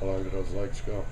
How long do those legs go?